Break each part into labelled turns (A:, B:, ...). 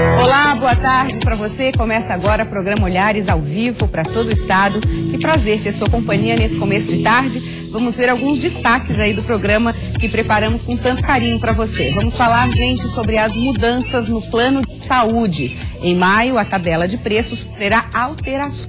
A: Olá, boa tarde para você. Começa agora o programa Olhares ao vivo para todo o estado. Que prazer ter sua companhia nesse começo de tarde. Vamos ver alguns destaques aí do programa que preparamos com tanto carinho para você. Vamos falar, gente, sobre as mudanças no plano de saúde. Em maio, a tabela de preços terá alterações,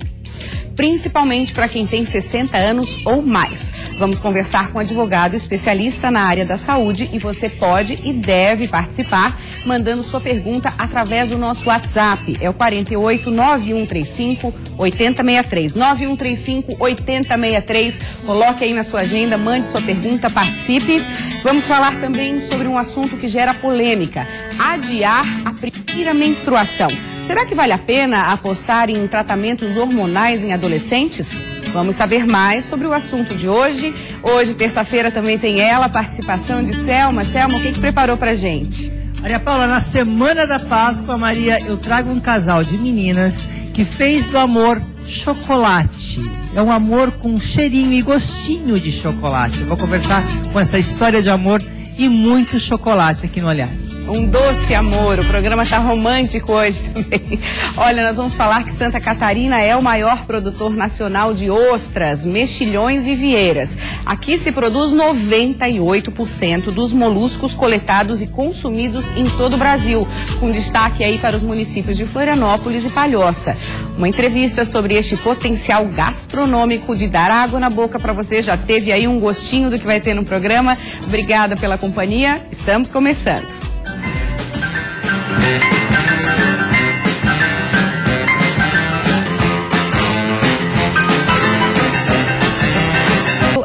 A: principalmente para quem tem 60 anos ou mais. Vamos conversar com um advogado especialista na área da saúde e você pode e deve participar mandando sua pergunta através do nosso WhatsApp. É o 48 9135 8063. 9135 8063. Coloque aí na sua agenda, mande sua pergunta, participe. Vamos falar também sobre um assunto que gera polêmica: adiar a primeira menstruação. Será que vale a pena apostar em tratamentos hormonais em adolescentes? Vamos saber mais sobre o assunto de hoje. Hoje, terça-feira, também tem ela, a participação de Selma. Selma, o que, que preparou pra gente?
B: Maria Paula, na semana da Páscoa, Maria, eu trago um casal de meninas que fez do amor chocolate. É um amor com cheirinho e gostinho de chocolate. Eu vou conversar com essa história de amor e muito chocolate aqui no Olhar.
A: Um doce amor, o programa está romântico hoje também. Olha, nós vamos falar que Santa Catarina é o maior produtor nacional de ostras, mexilhões e vieiras. Aqui se produz 98% dos moluscos coletados e consumidos em todo o Brasil, com destaque aí para os municípios de Florianópolis e Palhoça. Uma entrevista sobre este potencial gastronômico de dar água na boca para você. Já teve aí um gostinho do que vai ter no programa. Obrigada pela companhia. Estamos começando.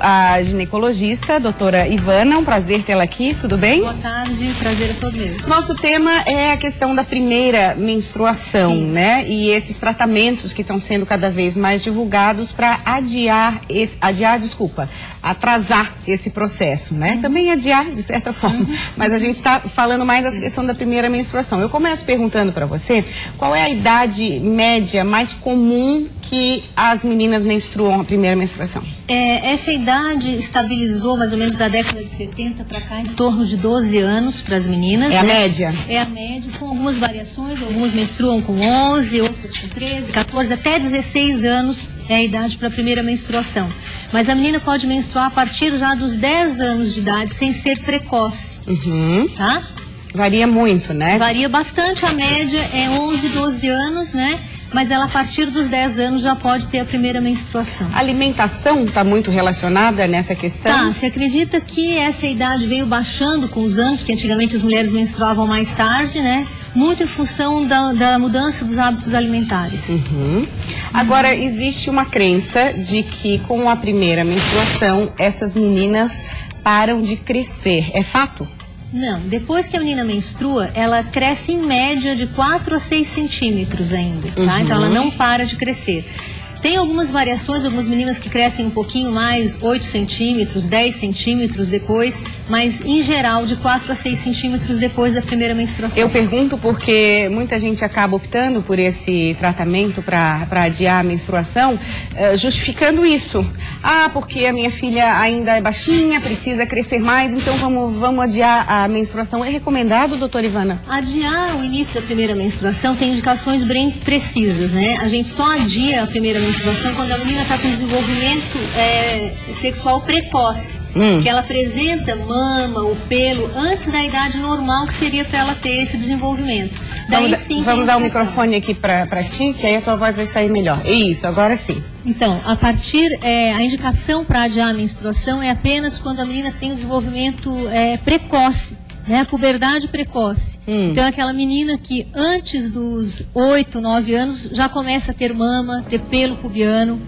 A: A ginecologista, a doutora Ivana. Um prazer tê-la aqui, tudo bem?
C: Boa tarde, prazer é todo meu.
A: Nosso tema é a questão da primeira menstruação,
C: Sim.
A: né? E esses tratamentos que estão sendo cada vez mais divulgados para adiar, esse, adiar, desculpa, atrasar esse processo, né?
C: Uhum.
A: Também adiar, de certa forma. Mas a gente está falando mais da questão da primeira menstruação. Eu começo perguntando para você qual é a idade média mais comum que as meninas menstruam a primeira menstruação?
C: É, essa idade estabilizou mais ou menos da década de 70 para cá, em torno de 12 anos para as meninas.
A: É a
C: né?
A: média?
C: É a média, com algumas variações. Algumas menstruam com 11, outras com 13, 14, até 16 anos é a idade para a primeira menstruação. Mas a menina pode menstruar a partir já dos 10 anos de idade, sem ser precoce,
A: Uhum.
C: tá?
A: Varia muito, né?
C: Varia bastante, a média é 11, 12 anos, né? Mas ela a partir dos 10 anos já pode ter a primeira menstruação.
A: A alimentação está muito relacionada nessa questão?
C: Tá, você acredita que essa idade veio baixando com os anos, que antigamente as mulheres menstruavam mais tarde, né? Muito em função da, da mudança dos hábitos alimentares.
A: Uhum. Agora, existe uma crença de que com a primeira menstruação, essas meninas param de crescer. É fato?
C: Não, depois que a menina menstrua, ela cresce em média de 4 a 6 centímetros ainda, tá?
A: Uhum.
C: Então ela não para de crescer. Tem algumas variações, algumas meninas que crescem um pouquinho mais, 8 centímetros, 10 centímetros depois, mas em geral de 4 a 6 centímetros depois da primeira menstruação.
A: Eu pergunto porque muita gente acaba optando por esse tratamento para adiar a menstruação, eh, justificando isso. Ah, porque a minha filha ainda é baixinha, precisa crescer mais, então vamos, vamos adiar a menstruação. É recomendado, doutora Ivana?
C: Adiar o início da primeira menstruação tem indicações bem precisas, né? A gente só adia a primeira menstruação quando a menina está com desenvolvimento é, sexual precoce.
A: Hum.
C: Que ela apresenta mama ou pelo antes da idade normal que seria para ela ter esse desenvolvimento. Daí
A: vamos
C: sim.
A: vamos dar o
C: indicação.
A: microfone aqui para ti, que aí a tua voz vai sair melhor. Isso, agora sim.
C: Então, a partir, é, a indicação para adiar a menstruação é apenas quando a menina tem o desenvolvimento é, precoce, né? Puberdade precoce.
A: Hum.
C: Então, aquela menina que antes dos 8, 9 anos já começa a ter mama, ter pelo pubiano.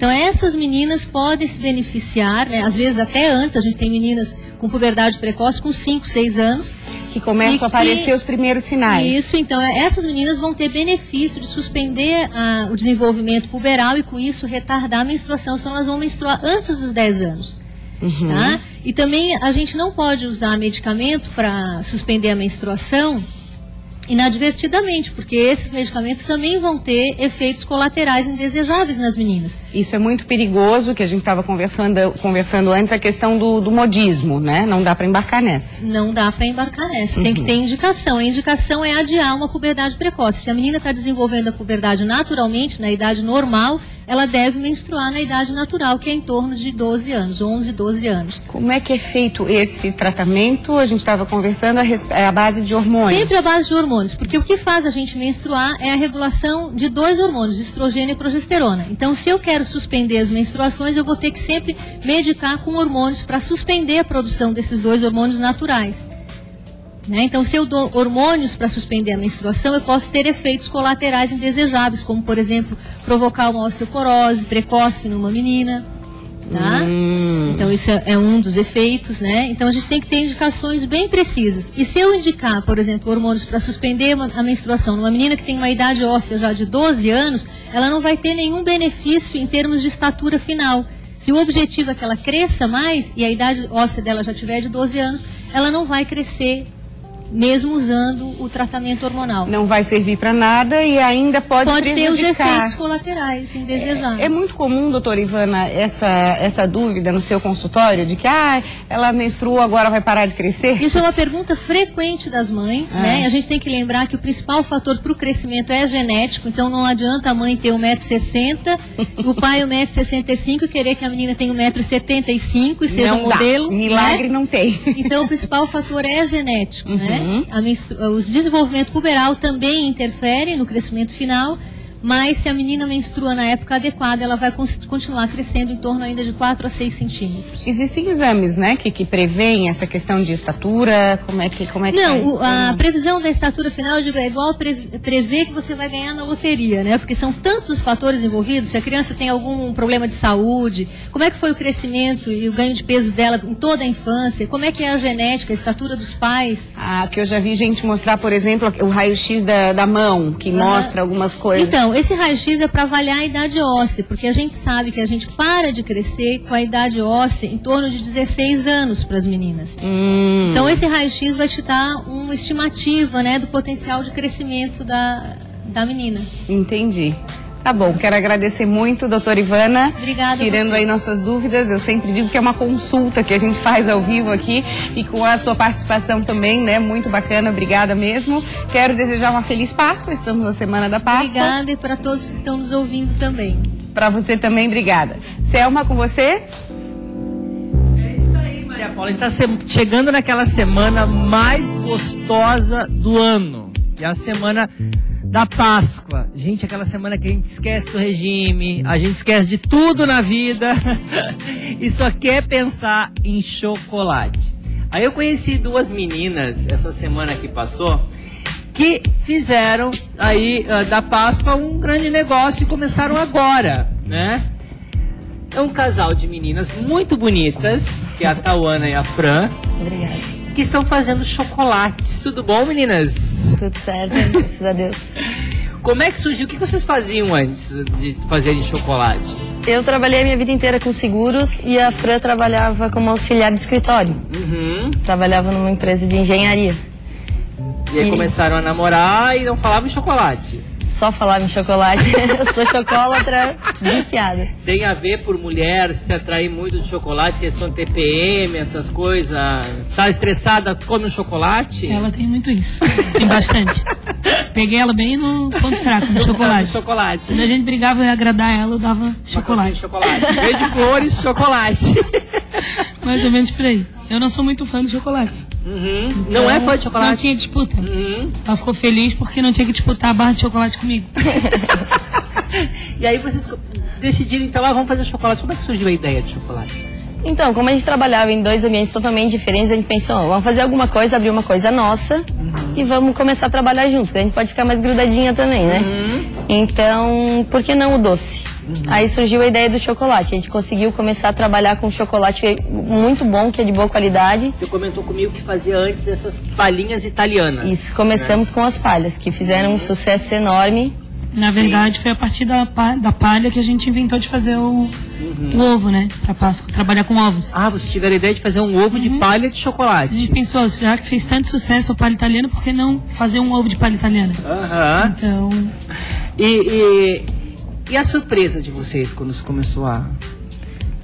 C: Então, essas meninas podem se beneficiar, né? às vezes até antes, a gente tem meninas com puberdade precoce com 5, 6 anos,
A: Que começam a aparecer
C: que-
A: os primeiros sinais.
C: isso, então, é- essas meninas vão ter benefício de suspender ah, o desenvolvimento puberal e, com isso, retardar a menstruação, senão elas vão menstruar antes dos 10 anos.
A: Uhum.
C: Tá? E também a gente não pode usar medicamento para suspender a menstruação inadvertidamente, porque esses medicamentos também vão ter efeitos colaterais indesejáveis nas meninas.
A: Isso é muito perigoso, que a gente estava conversando, conversando antes, a questão do, do modismo, né? Não dá para embarcar nessa.
C: Não dá para embarcar nessa, uhum. tem que ter indicação. A indicação é adiar uma puberdade precoce. Se a menina está desenvolvendo a puberdade naturalmente, na idade normal, ela deve menstruar na idade natural, que é em torno de 12 anos, 11, 12 anos.
A: Como é que é feito esse tratamento? A gente estava conversando a, é a base de hormônios.
C: Sempre a base de hormônios, porque o que faz a gente menstruar é a regulação de dois hormônios, estrogênio e progesterona. Então, se eu quero suspender as menstruações, eu vou ter que sempre medicar com hormônios para suspender a produção desses dois hormônios naturais. Né? Então, se eu dou hormônios para suspender a menstruação, eu posso ter efeitos colaterais indesejáveis, como, por exemplo, provocar uma osteoporose precoce numa menina. Tá? Hum. Então, isso é, é, um dos efeitos, né? Então, a gente tem que ter indicações bem precisas. E se eu indicar, por exemplo, hormônios para suspender a menstruação numa menina que tem uma idade óssea já de 12 anos, ela não vai ter nenhum benefício em termos de estatura final. Se o objetivo é que ela cresça mais e a idade óssea dela já tiver de 12 anos, ela não vai crescer mesmo usando o tratamento hormonal.
A: Não vai servir para nada e ainda pode
C: Pode ter os efeitos colaterais indesejados.
A: É, é, muito comum, doutora Ivana, essa, essa dúvida no seu consultório de que ah, ela menstruou, agora vai parar de crescer?
C: Isso é uma pergunta frequente das mães, é. né? A gente tem que lembrar que o principal fator para o crescimento é genético, então não adianta a mãe ter 1,60m e o pai 1,65m e querer que a menina tenha 1,75m e seja
A: não
C: um modelo.
A: Dá. Milagre
C: né?
A: não tem.
C: Então o principal fator é genético, né? uhum. né? Uhum. o desenvolvimento puberal também interfere no crescimento final, mas se a menina menstrua na época adequada, ela vai continuar crescendo em torno ainda de 4 a 6 centímetros.
A: Existem exames, né, que, que preveem essa questão de estatura? Como é que, como é que
C: Não,
A: é
C: o, a previsão da estatura final, é igual prever que você vai ganhar na loteria, né? Porque são tantos os fatores envolvidos, se a criança tem algum problema de saúde, como é que foi o crescimento e o ganho de peso dela em toda a infância, como é que é a genética, a estatura dos pais.
A: Ah, que eu já vi gente mostrar, por exemplo, o raio-x da, da mão, que mostra algumas coisas.
C: Então, então, esse raio-x é para avaliar a idade óssea, porque a gente sabe que a gente para de crescer com a idade óssea em torno de 16 anos para as meninas. Hum. Então, esse raio-x vai te dar uma estimativa né, do potencial de crescimento da, da menina.
A: Entendi. Tá bom, quero agradecer muito, doutora Ivana.
C: Obrigada.
A: Tirando aí nossas dúvidas, eu sempre digo que é uma consulta que a gente faz ao vivo aqui e com a sua participação também, né? Muito bacana, obrigada mesmo. Quero desejar uma feliz Páscoa, estamos na Semana da Páscoa.
C: Obrigada e para todos que estão nos ouvindo também.
A: Para você também, obrigada. Selma, com você?
B: É isso aí, Maria Paula. A gente está chegando naquela semana mais gostosa do ano, que é a semana da Páscoa. Gente, aquela semana que a gente esquece do regime, a gente esquece de tudo na vida e só quer pensar em chocolate. Aí eu conheci duas meninas essa semana que passou que fizeram aí uh, da Páscoa um grande negócio e começaram agora, né? É um casal de meninas muito bonitas, que é a Tauana e a Fran.
D: Obrigada
B: que estão fazendo chocolates. Tudo bom, meninas?
D: Tudo certo, graças a Deus.
B: Como é que surgiu? O que vocês faziam antes de fazerem chocolate?
D: Eu trabalhei a minha vida inteira com seguros e a Fran trabalhava como auxiliar de escritório. Uhum. Trabalhava numa empresa de engenharia.
B: E aí e... começaram a namorar e não falavam em chocolate
D: só falava em chocolate. eu sou chocolatra viciada.
B: Tem a ver por mulher se atrair muito de chocolate, questão TPM, essas coisas. Tá estressada, come um chocolate?
E: Ela tem muito isso. Tem bastante. Peguei ela bem no ponto fraco, no chocolate.
B: chocolate.
E: Quando a gente brigava, eu ia agradar ela, eu dava chocolate.
B: chocolate. Verde de flores, chocolate.
E: Mais ou menos por aí. Eu não sou muito fã de chocolate.
B: Uhum. Então, não é fã de chocolate?
E: Não tinha disputa. Uhum. Ela ficou feliz porque não tinha que disputar a barra de chocolate comigo.
B: e aí vocês decidiram, então, ah, vamos fazer chocolate. Como é que surgiu a ideia de chocolate?
D: Então, como a gente trabalhava em dois ambientes totalmente diferentes, a gente pensou, oh, vamos fazer alguma coisa, abrir uma coisa nossa uhum. e vamos começar a trabalhar juntos, porque a gente pode ficar mais grudadinha também, né? Uhum. Então, por que não o doce? Uhum. Aí surgiu a ideia do chocolate. A gente conseguiu começar a trabalhar com chocolate muito bom, que é de boa qualidade.
B: Você comentou comigo que fazia antes essas palhinhas italianas.
D: Isso, começamos né? com as palhas, que fizeram um sucesso enorme.
E: Na verdade, foi a partir da, da palha que a gente inventou de fazer o, o ovo, né? Pra Páscoa, trabalhar com ovos.
B: Ah, vocês tiveram a ideia de fazer um ovo de palha de
E: A
B: chocolate.
E: gente pensou, já que fez tanto sucesso o palha italiana, por que não fazer um ovo de palha italiana?
B: Aham.
E: Então,
B: E, e, e a surpresa de vocês quando começou a.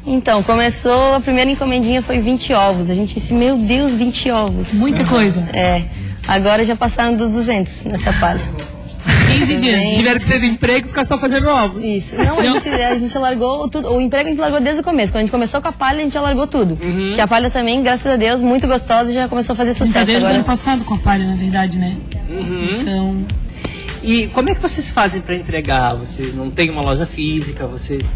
D: Então, começou, a primeira encomendinha foi 20 ovos. A gente disse, meu Deus, 20 ovos.
E: muita coisa.
D: É, agora já passaram dos 200 nessa palha.
E: 15 dias.
B: Tiveram que ser do emprego e ficar só fazendo ovos.
D: Isso. Não, a gente, a gente largou tudo. O emprego a gente largou desde o começo. Quando a gente começou com a palha, a gente já largou tudo. Que a palha também, graças a Deus, muito gostosa e já começou a fazer sucesso
E: do
D: agora.
E: ano passado com a palha, na verdade, né? Então,
B: E como é que vocês fazem para entregar? Vocês não têm uma loja física? Vocês.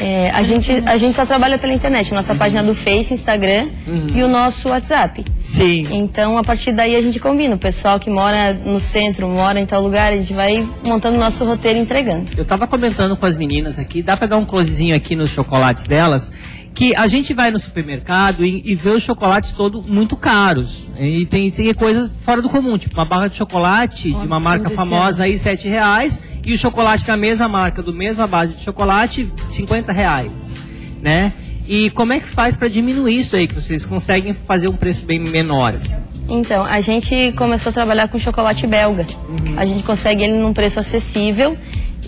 D: É, a, gente, a gente só trabalha pela internet. Nossa página do Face, Instagram e o nosso WhatsApp.
B: Sim.
D: Então, a partir daí a gente combina. O pessoal que mora no centro, mora em tal lugar, a gente vai montando nosso roteiro e entregando.
B: Eu tava comentando com as meninas aqui, dá pra dar um closezinho aqui nos chocolates delas, que a gente vai no supermercado e, e vê os chocolates todos muito caros. E tem, tem coisas fora do comum, tipo uma barra de chocolate de uma marca famosa aí, sete reais, e o chocolate da mesma marca, do mesma base de chocolate, 50 reais, né? E como é que faz pra diminuir isso aí, que vocês conseguem fazer um preço bem menor, assim?
D: Então, a gente começou a trabalhar com chocolate belga. A gente consegue ele num preço acessível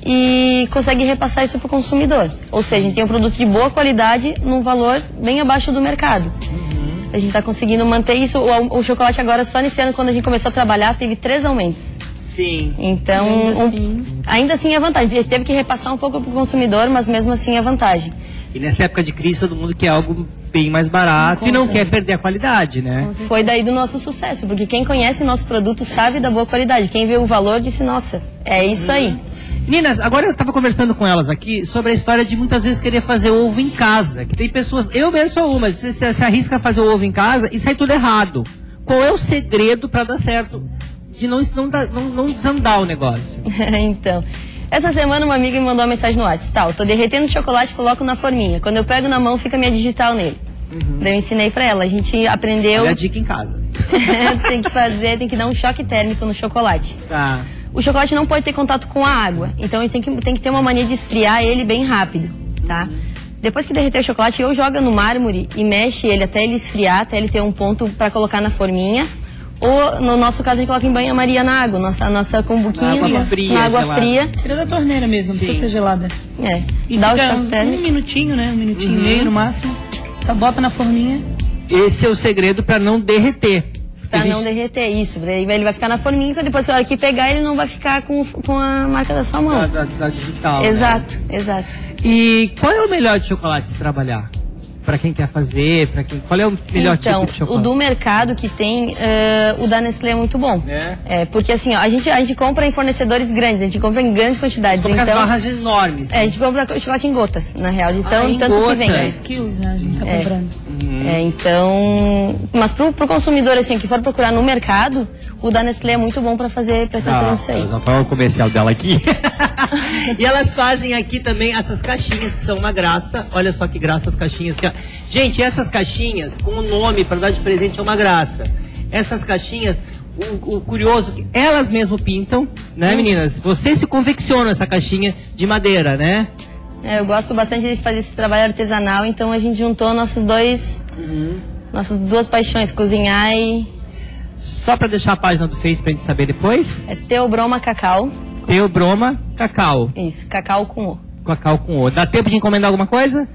D: e consegue repassar isso para o consumidor. Ou seja, a gente tem um produto de boa qualidade num valor bem abaixo do mercado. A gente está conseguindo manter isso. O, o chocolate agora, só nesse ano, quando a gente começou a trabalhar, teve três aumentos.
B: Sim.
D: Então,
E: Ainda
D: um-
E: assim.
D: ainda assim é vantagem. Teve que repassar um pouco para o consumidor, mas mesmo assim é vantagem.
B: E nessa época de crise, todo mundo quer algo bem mais barato e não quer perder a qualidade, né?
D: Foi daí do nosso sucesso, porque quem conhece nosso produto sabe da boa qualidade. Quem vê o valor disse, nossa, é isso aí.
B: Meninas, agora eu tava conversando com elas aqui sobre a história de muitas vezes querer fazer ovo em casa. Que tem pessoas, eu mesmo sou uma, você se, arrisca a fazer ovo em casa e sai tudo errado. Qual é o segredo pra dar certo? De não, não, não, desandar o negócio.
D: então, essa semana uma amiga me mandou uma mensagem no WhatsApp. Tal, tô derretendo chocolate e coloco na forminha. Quando eu pego na mão, fica minha digital nele. Daí eu ensinei pra ela. A gente aprendeu.
B: Olha a dica em casa.
D: tem que fazer, tem que dar um choque térmico no chocolate.
B: Tá.
D: O chocolate não pode ter contato com a água, então ele tem que, tem que ter uma mania de esfriar ele bem rápido, tá? Depois que derreter o chocolate, ou joga no mármore e mexe ele até ele esfriar, até ele ter um ponto para colocar na forminha. Ou, no nosso caso, a gente coloca em banho-maria na água, nossa, a nossa cumbuquinha.
B: Na água fria,
D: Na água
B: gelada.
D: fria.
E: tira da torneira mesmo, não precisa ser gelada.
D: É.
E: E
D: Dá o choque
E: um minutinho, né? Um minutinho e meio no máximo. Só bota na forminha.
B: Esse é o segredo pra não derreter.
D: Pra não derreter isso. Ele vai ficar na forminha, que depois, na hora que pegar, ele não vai ficar com, com a marca da sua
B: da,
D: mão.
B: da- da digital. né?
D: Exato, exato.
B: E qual é o melhor de chocolate se trabalhar? Pra quem quer fazer, para quem. Qual é o melhor
D: então,
B: tipo de
D: o
B: chocolate?
D: do mercado que tem, eh, o da Nestlé é muito bom.
B: É?
D: É, porque assim, ó, a gente, a gente compra em fornecedores grandes, a gente compra em grandes quantidades.
B: Aquelas
D: então,
B: barras enormes.
D: é, a gente compra chocolate em gotas, na real, de
B: Ah,
D: tanto que vem.
B: gotas.
E: 10 quilos, né? A gente tá
D: É.
E: comprando.
D: É, então, mas pro, pro consumidor assim que for procurar no mercado, o da Nestlé é muito bom pra fazer, pra
B: Ah,
D: fazer isso aí.
B: não foi o comercial dela aqui. e elas fazem aqui também essas caixinhas que são uma graça. Olha só que graça as caixinhas. que- Gente, essas caixinhas com o nome para dar de presente é uma graça. Essas caixinhas, o, o curioso, que elas mesmo pintam, né, meninas? Vocês se confeccionam essa caixinha de madeira, né?
D: É, eu gosto bastante de fazer esse trabalho artesanal, então a gente juntou nossos dois,
B: Uhum.
D: nossas duas paixões, cozinhar e
B: Só para deixar a página do Face pra gente saber depois.
D: é Teobroma Cacau.
B: Teobroma Cacau.
D: Isso, cacau com o.
B: Cacau com O. Dá tempo de encomendar alguma coisa?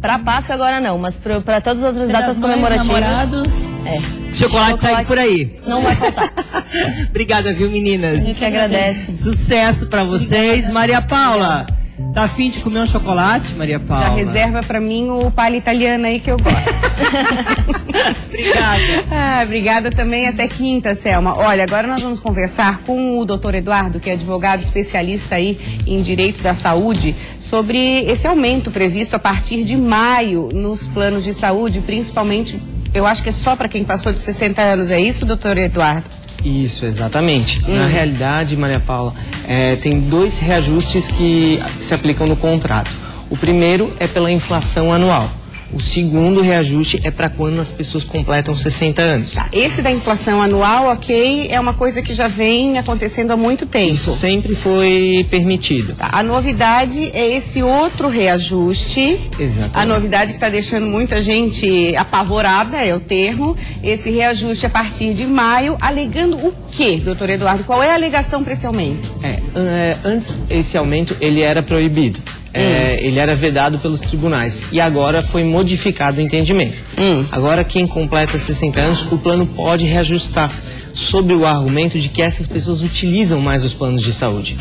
D: Pra Páscoa agora não, mas pra todas as outras datas
E: Mães,
D: comemorativas.
E: namorados.
D: É.
B: Chocolate, sai por aí.
D: Não vai faltar.
B: Obrigada, viu, meninas?
D: A gente agradece.
B: Sucesso pra vocês. Maria Paula, tá afim de comer um chocolate, Maria Paula?
A: Já reserva pra mim o palha italiana aí que eu gosto.
B: Obrigada.
A: Ah, obrigada também. Até quinta, Selma. Olha, agora nós vamos conversar com o doutor Eduardo, que é advogado especialista aí em direito da saúde, sobre esse aumento previsto a partir de maio nos planos de saúde, principalmente, eu acho que é só para quem passou de 60 anos. É isso, doutor Eduardo?
F: Isso, exatamente.
A: Hum.
F: Na realidade, Maria Paula, é, tem dois reajustes que se aplicam no contrato. O primeiro é pela inflação anual. O segundo reajuste é para quando as pessoas completam 60 anos.
A: Tá, esse da inflação anual, ok, é uma coisa que já vem acontecendo há muito tempo.
F: Isso sempre foi permitido.
A: Tá, a novidade é esse outro reajuste.
F: Exatamente.
A: A novidade que está deixando muita gente apavorada, é o termo. Esse reajuste a partir de maio, alegando o quê, doutor Eduardo? Qual é a alegação para esse aumento?
F: É, é, antes esse aumento ele era proibido. É, ele era vedado pelos tribunais e agora foi modificado o entendimento.
A: Hum.
F: Agora quem completa 60 anos, o plano pode reajustar sobre o argumento de que essas pessoas utilizam mais os planos de saúde.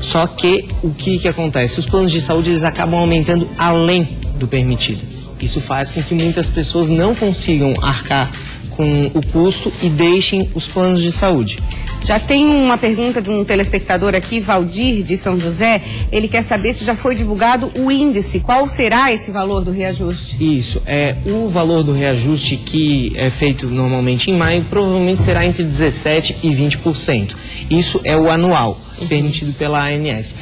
F: Só que o que, que acontece? Os planos de saúde eles acabam aumentando além do permitido. Isso faz com que muitas pessoas não consigam arcar com o custo e deixem os planos de saúde.
A: Já tem uma pergunta de um telespectador aqui, Valdir, de São José. Ele quer saber se já foi divulgado o índice. Qual será esse valor do reajuste?
F: Isso, é o valor do reajuste que é feito normalmente em maio, provavelmente será entre 17% e 20%. Isso é o anual, permitido pela ANS.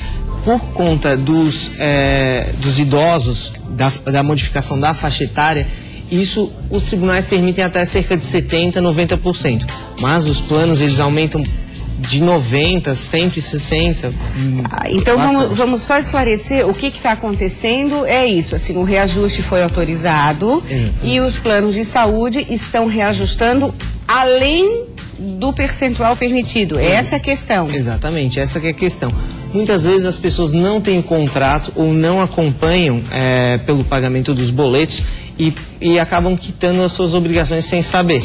F: Por conta dos, é, dos idosos, da, da modificação da faixa etária, isso os tribunais permitem até cerca de 70%, 90%. Mas os planos eles aumentam de 90, 160. hum,
A: Ah, Então vamos, vamos só esclarecer o que está acontecendo. É isso, assim, o reajuste foi autorizado e os planos de saúde estão reajustando além do percentual permitido. Essa é a questão.
F: Exatamente, essa que é a questão. Muitas vezes as pessoas não têm o contrato ou não acompanham é, pelo pagamento dos boletos e, e acabam quitando as suas obrigações sem saber.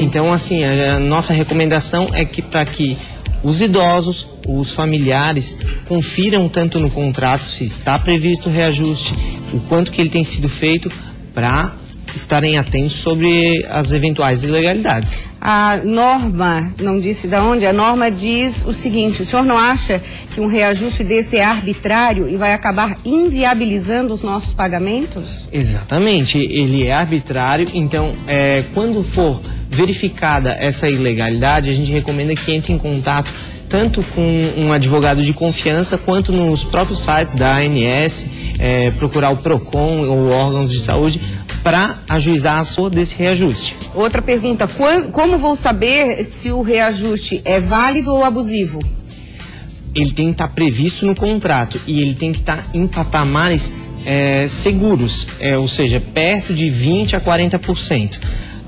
F: Então, assim, a, a nossa recomendação é que para que os idosos, os familiares, confiram tanto no contrato se está previsto o reajuste, o quanto que ele tem sido feito para estarem atentos sobre as eventuais ilegalidades.
A: A norma, não disse de onde, a norma diz o seguinte: o senhor não acha que um reajuste desse é arbitrário e vai acabar inviabilizando os nossos pagamentos?
F: Exatamente, ele é arbitrário, então é, quando for verificada essa ilegalidade, a gente recomenda que entre em contato tanto com um advogado de confiança quanto nos próprios sites da ANS, é, procurar o PROCON ou órgãos de saúde para ajuizar a sua desse reajuste.
A: Outra pergunta: como vou saber se o reajuste é válido ou abusivo?
F: ele tem que estar previsto no contrato e ele tem que estar em patamares é, seguros, é, ou seja, perto de 20% a 40%.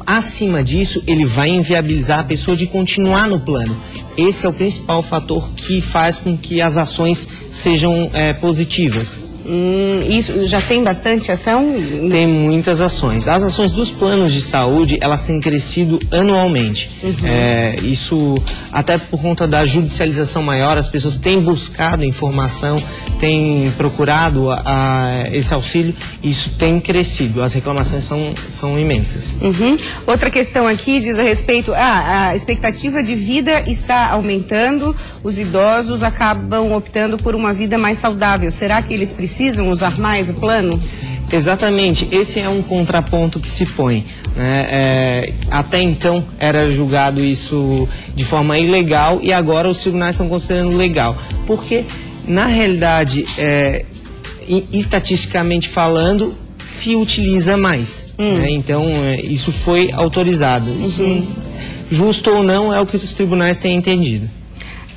F: Acima disso, ele vai inviabilizar a pessoa de continuar no plano. Esse é o principal fator que faz com que as ações sejam é, positivas.
A: Hum, isso já tem bastante ação?
F: Tem muitas ações. As ações dos planos de saúde, elas têm crescido anualmente. É, isso, até por conta da judicialização maior, as pessoas têm buscado informação, têm procurado a- a- esse auxílio, isso tem crescido. As reclamações são, são imensas.
A: Uhum. Outra questão aqui diz a respeito, ah, a expectativa de vida está aumentando, os idosos acabam optando por uma vida mais saudável. Será que eles precisam usar mais o plano?
F: Exatamente, esse é um contraponto que se põe. né? É, até então era julgado isso de forma ilegal e agora os tribunais estão considerando legal. Porque, na realidade, é, estatisticamente falando, se utiliza mais. né? Então, é, isso foi autorizado. Isso, justo ou não, é o que os tribunais têm entendido.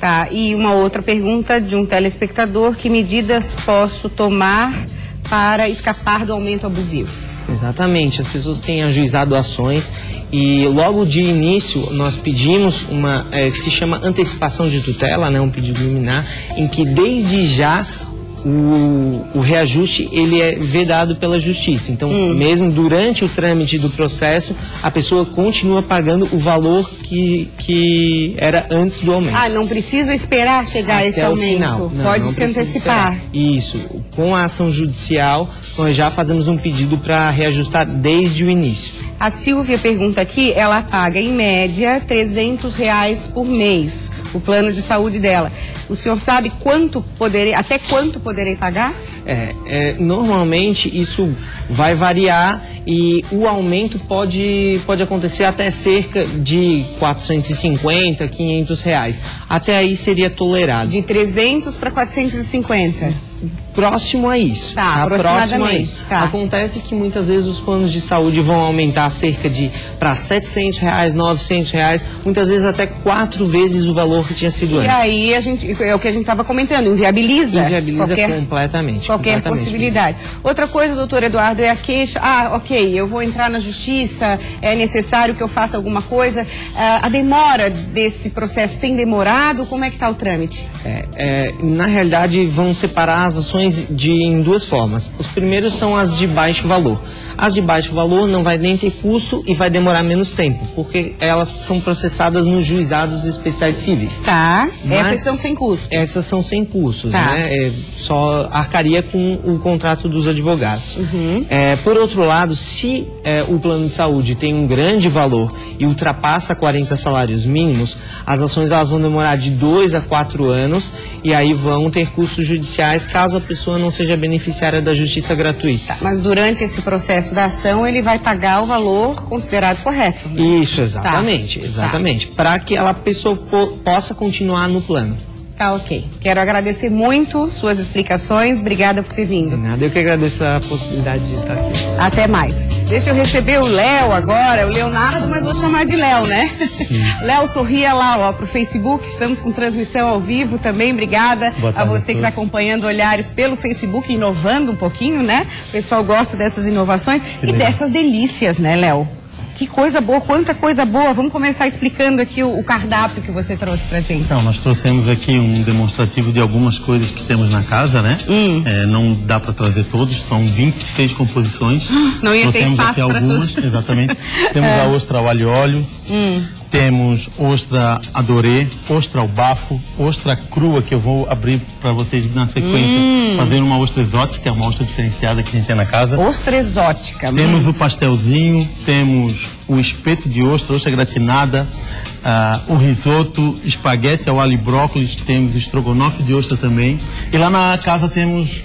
A: Tá, e uma outra pergunta de um telespectador, que medidas posso tomar para escapar do aumento abusivo?
F: Exatamente, as pessoas têm ajuizado ações e logo de início nós pedimos uma, eh, se chama antecipação de tutela, né, um pedido liminar, em que desde já o, o reajuste ele é vedado pela justiça. Então, mesmo durante o trâmite do processo, a pessoa continua pagando o valor que, que era antes do aumento.
A: Ah, não precisa esperar chegar esse
F: Até o
A: aumento.
F: final. Não,
A: Pode
F: não
A: se antecipar.
F: esperar. Isso. Com a ação judicial, nós já fazemos um pedido para reajustar desde o início.
A: A Silvia pergunta aqui, ela paga em média 300 reais por mês, o plano de saúde dela. O senhor sabe quanto poderei, até quanto poderei pagar?
F: É, é, normalmente isso vai variar e o aumento pode, pode acontecer até cerca de 450, 500 reais. Até aí seria tolerado.
A: De 300 para 450.
F: Próximo a isso.
A: Tá,
F: Próximo a isso.
A: tá.
F: Acontece que muitas vezes os planos de saúde vão aumentar cerca de para 700 reais, 900 reais, muitas vezes até quatro vezes o valor que tinha sido
A: E
F: antes.
A: aí a gente, é o que a gente estava comentando, inviabiliza,
F: Inviabiliza
A: qualquer,
F: completamente.
A: qualquer
F: completamente.
A: possibilidade. Outra coisa, doutor Eduardo, é a queixa. Ah, ok, eu vou entrar na justiça, é necessário que eu faça alguma coisa. Ah, a demora desse processo tem demorado? Como é que está o trâmite?
F: É, é, na realidade, vão separar as ações de, em duas formas. Os primeiros são as de baixo valor. As de baixo valor não vai nem ter custo e vai demorar menos tempo, porque elas são processadas nos juizados especiais cíveis.
A: Tá.
F: Mas-
A: Essas são sem custo.
F: Essas são sem custos,
A: Tá.
F: né? É, só arcaria com o contrato dos advogados.
A: Uhum.
F: É, por outro lado, se é, o plano de saúde tem um grande valor e ultrapassa 40 salários mínimos, as ações elas vão demorar de 2 a 4 anos e aí vão ter custos judiciais caso a pessoa não seja beneficiária da justiça gratuita.
A: Mas durante esse processo da ação, ele vai pagar o valor considerado correto. né?
F: Isso, exatamente,
A: Tá.
F: exatamente. Para que a pessoa po- possa continuar no plano.
A: Tá, ok. Quero agradecer muito suas explicações. Obrigada por ter vindo.
F: Nada, eu que agradeço a possibilidade de estar aqui.
A: Até mais. Deixa eu receber o Léo agora, o Leonardo, mas vou chamar de Léo, né? Léo, sorria lá, ó, pro Facebook. Estamos com transmissão ao vivo também. Obrigada a você que está acompanhando Olhares pelo Facebook, inovando um pouquinho, né? O pessoal gosta dessas inovações e
G: legal.
A: dessas delícias, né, Léo? Que coisa boa, quanta coisa boa. Vamos começar explicando aqui o, o cardápio que você trouxe pra gente.
G: Então, nós trouxemos aqui um demonstrativo de algumas coisas que temos na casa, né?
A: Hum.
G: É, não dá para trazer todos, são 26 composições.
A: Não ia ter
G: Trouxemos
A: espaço
G: aqui algumas,
A: tudo.
G: exatamente. Temos a ostra ao alho e óleo,
A: Hum.
G: temos ostra adorê, ostra ao bafo, ostra crua, que eu vou abrir para vocês na sequência,
A: Hum.
G: fazendo uma ostra exótica, uma ostra diferenciada que a gente tem na casa.
A: Ostra exótica.
G: Temos o pastelzinho, temos o espeto de ostra, ostra gratinada, ah, o risoto, espaguete ao alho e brócolis, temos estrogonofe de ostra também. E lá na casa temos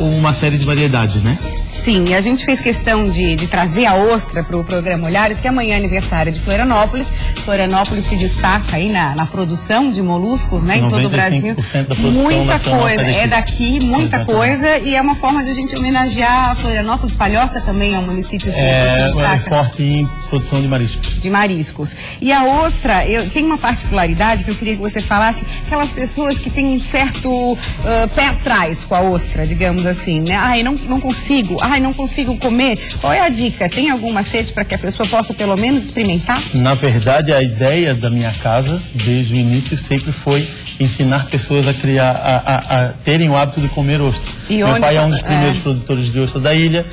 G: uma série de variedades, né?
A: Sim, a gente fez questão de, de trazer a ostra para o programa Olhares, que amanhã é aniversário de Florianópolis. Florianópolis se destaca aí na, na produção de moluscos, né, em todo o Brasil.
G: 95% da produção
A: Muita coisa, é daqui, muita
G: Exatamente.
A: coisa, e é uma forma de a gente homenagear a Florianópolis. Palhoça também é um município que
G: É,
A: se
G: é forte em produção de mariscos.
A: de mariscos. E a ostra, eu, tem uma particularidade que eu queria que você falasse, aquelas pessoas que têm um certo ah, pé atrás com a ostra, digamos assim, né? Ai, não, não consigo, ai, não consigo comer. Qual é a dica? Tem alguma sede para que a pessoa possa pelo menos experimentar?
G: Na verdade, a ideia da minha casa, desde o início, sempre foi ensinar pessoas a criar, a, a- a terem o hábito de comer ostra.
A: E
G: Meu pai é um dos
A: é.
G: primeiros produtores de ostra da ilha.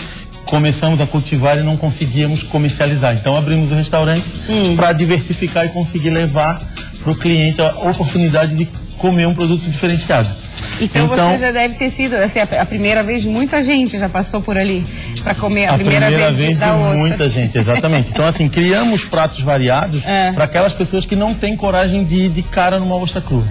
G: Começamos a cultivar e não conseguíamos comercializar. Então abrimos um restaurante
A: Hum.
G: para diversificar e conseguir levar para o cliente a oportunidade de comer um produto diferenciado.
A: Então, você já deve ter sido assim, a, a primeira vez de muita gente já passou por ali para comer a,
G: a primeira, vez, de
A: da ostra.
G: muita gente, exatamente. Então, assim, criamos pratos variados
A: É.
G: para aquelas pessoas que não têm coragem de ir de cara numa ostra crua.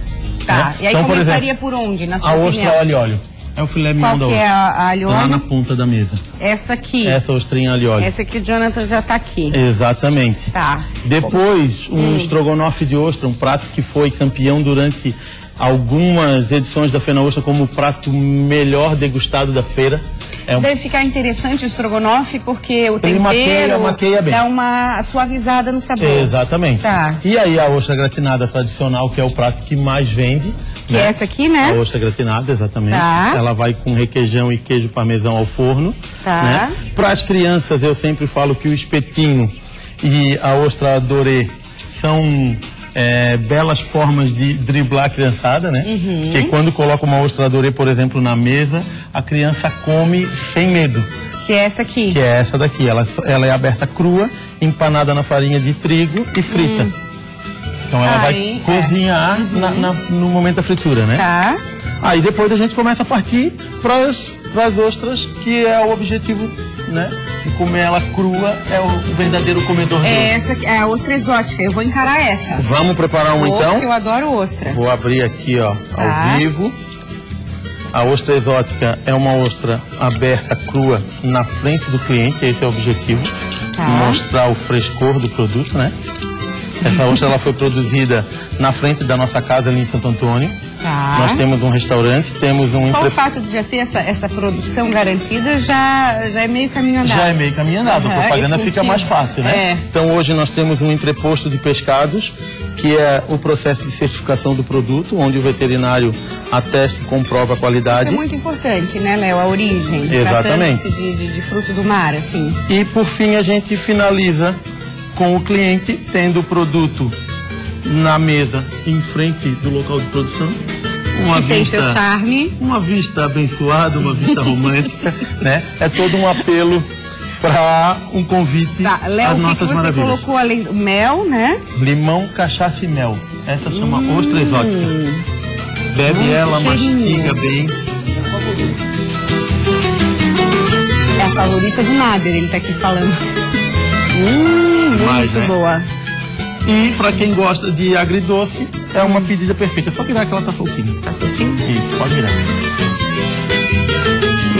A: Tá,
G: né?
A: e aí
G: então, por
A: começaria
G: exemplo,
A: por onde, na sua
G: a
A: opinião?
G: ostra e óleo. É o filé mignon
A: Qual
G: da
A: que
G: ostra.
A: é a, alho
G: Lá
A: óleo?
G: na ponta da mesa.
A: Essa aqui.
G: Essa ostrinha alho óleo.
A: Essa aqui o Jonathan já tá aqui.
G: Exatamente.
A: Tá.
G: Depois, um estrogonofe de ostra, um prato que foi campeão durante algumas edições da Fena Ostra como o prato melhor degustado da feira. É um
A: Deve ficar interessante o estrogonofe porque o
G: Ele
A: tempero
G: maqueia- maqueia bem.
A: dá uma suavizada no sabor.
G: Exatamente.
A: Tá.
G: E aí a ostra gratinada tradicional, que é o prato que mais vende.
A: Que é essa aqui, né?
G: A ostra gratinada, exatamente.
A: Tá.
G: Ela vai com requeijão e queijo parmesão ao forno.
A: Tá.
G: Né? Para as crianças, eu sempre falo que o espetinho e a ostra dorê são é, belas formas de driblar a criançada, né?
A: Uhum.
G: Porque quando coloca uma ostra dorê, por exemplo, na mesa, a criança come sem medo
A: Que é essa aqui.
G: que é essa daqui. Ela, ela é aberta crua, empanada na farinha de trigo e frita. Então ela
A: Aí,
G: vai
A: é.
G: cozinhar na- na- no momento da fritura, né?
A: Tá.
G: Aí depois a gente começa a partir para as ostras, que é o objetivo, né? De comer ela crua é o verdadeiro comedor de
A: É essa é a ostra exótica. Eu vou encarar essa.
G: Vamos preparar uma então?
A: Eu adoro ostra.
G: Vou abrir aqui, ó,
A: Tá.
G: ao vivo. A ostra exótica é uma ostra aberta, crua, na frente do cliente, esse é o objetivo.
A: Tá.
G: Mostrar o frescor do produto, né? Essa ostra ela foi produzida na frente da nossa casa ali em Santo Antônio.
A: Tá.
G: Nós temos um restaurante, temos um
A: Só o fato de já ter essa, essa produção garantida já, já é meio caminho andado.
G: Já é meio caminho andado,
A: Aham,
G: a propaganda fica mais fácil, né?
A: É.
G: Então hoje nós temos um entreposto de pescados, que é o processo de certificação do produto, onde o veterinário atesta e comprova a
A: Isso
G: qualidade.
A: é muito importante, né, Léo? A origem.
G: Exatamente.
A: De, de, de fruto do mar, assim.
G: E por fim a gente finaliza com o cliente tendo o produto na mesa, em frente do local de produção. Uma
A: que tem seu
G: vista,
A: charme.
G: uma vista abençoada, uma vista romântica, né? É todo um apelo para um convite
A: Tá,
G: às
A: Léo, que,
G: nossas
A: que você
G: maravilhas.
A: colocou além do mel, né?
G: Limão, cachaça e mel. Essa chama ostra exótica. Bebe
A: Hum,
G: ela,
A: cheirinho.
G: mastiga bem.
A: É a favorita do Nader, ele tá aqui falando. Hum, muito
G: né?
A: boa.
G: E para quem gosta de agridoce, é uma pedida perfeita. É só virar que ela tá soltinha.
A: Tá soltinho?
G: Isso, pode virar.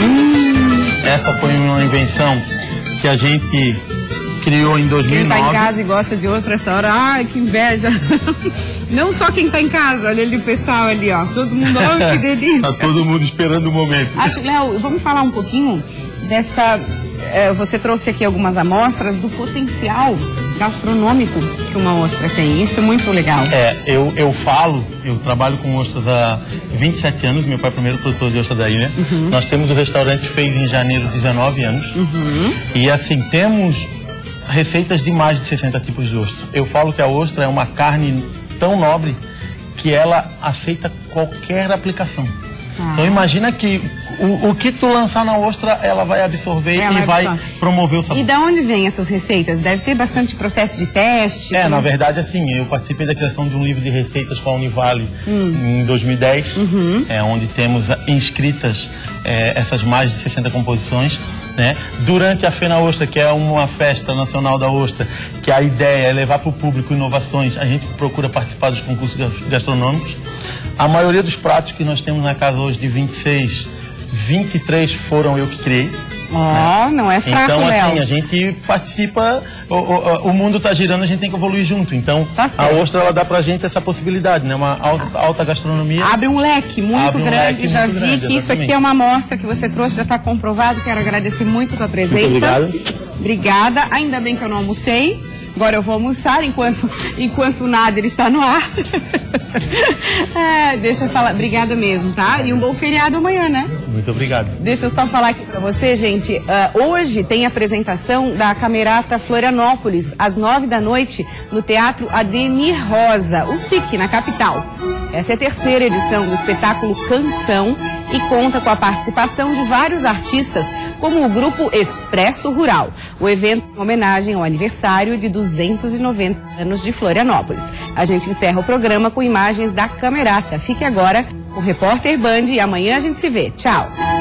A: Hum.
G: Essa foi uma invenção que a gente criou em
A: Quem tá em
G: 2009.
A: casa e gosta de outra essa hora, ai, que inveja. Não só quem tá em casa, olha ali o pessoal ali, ó. Todo mundo, olha que delícia.
G: Tá todo mundo esperando o momento.
A: Acho, Léo, vamos falar um pouquinho dessa. Eh, você trouxe aqui algumas amostras do potencial gastronômico que uma ostra tem. Isso é muito legal.
G: É, eu, eu falo, eu trabalho com ostras há 27 anos, meu pai é o primeiro produtor de ostra da ilha. Nós temos o restaurante fez em janeiro 19 anos. E assim, temos receitas de mais de 60 tipos de ostra. Eu falo que a ostra é uma carne tão nobre que ela aceita qualquer aplicação.
A: Ah.
G: Então imagina que o, o que tu lançar na ostra, ela vai absorver
A: Ela
G: e vai
A: absorve.
G: promover o sabor.
A: E da onde vem essas receitas? Deve ter bastante processo de teste.
G: É,
A: como-
G: na verdade, assim, eu participei da criação de um livro de receitas com a Univale
A: Hum.
G: em 2010,
A: Uhum.
G: é, onde temos inscritas é, essas mais de 60 composições. Né? Durante a Fena Ostra, que é uma festa nacional da ostra, que a ideia é levar para o público inovações, a gente procura participar dos concursos gas- gastronômicos. A maioria dos pratos que nós temos na casa hoje, de 26, 23 foram eu que criei.
A: Ó, não é fraco,
G: Então,
A: Léo.
G: assim, a gente participa, o, o, o mundo está girando, a gente tem que evoluir junto. Então,
A: Tá
G: a
A: certo.
G: ostra, ela dá pra gente essa possibilidade, né? Uma alta, alta gastronomia.
A: Abre um leque muito
G: Abre um
A: grande.
G: leque
A: Já
G: muito
A: vi
G: grande,
A: que isso
G: exatamente.
A: aqui é uma amostra que você trouxe, já está comprovado. Quero agradecer muito a tua presença.
G: Muito obrigado.
A: Obrigada. Ainda bem que eu não almocei. Agora eu vou almoçar enquanto, enquanto o Nader está no ar. É, deixa eu falar. Obrigada mesmo, tá? E um bom feriado amanhã, né?
G: Muito obrigado.
A: Deixa eu só falar aqui pra você, gente. Ah, hoje tem apresentação da Camerata Florianópolis, às nove da noite, no Teatro Ademir Rosa, o SIC, na capital. Essa é a terceira edição do espetáculo Canção e conta com a participação de vários artistas, como o grupo Expresso Rural. O evento é uma homenagem ao aniversário de 290 anos de Florianópolis. A gente encerra o programa com imagens da Camerata. Fique agora com o Repórter Band e amanhã a gente se vê. Tchau!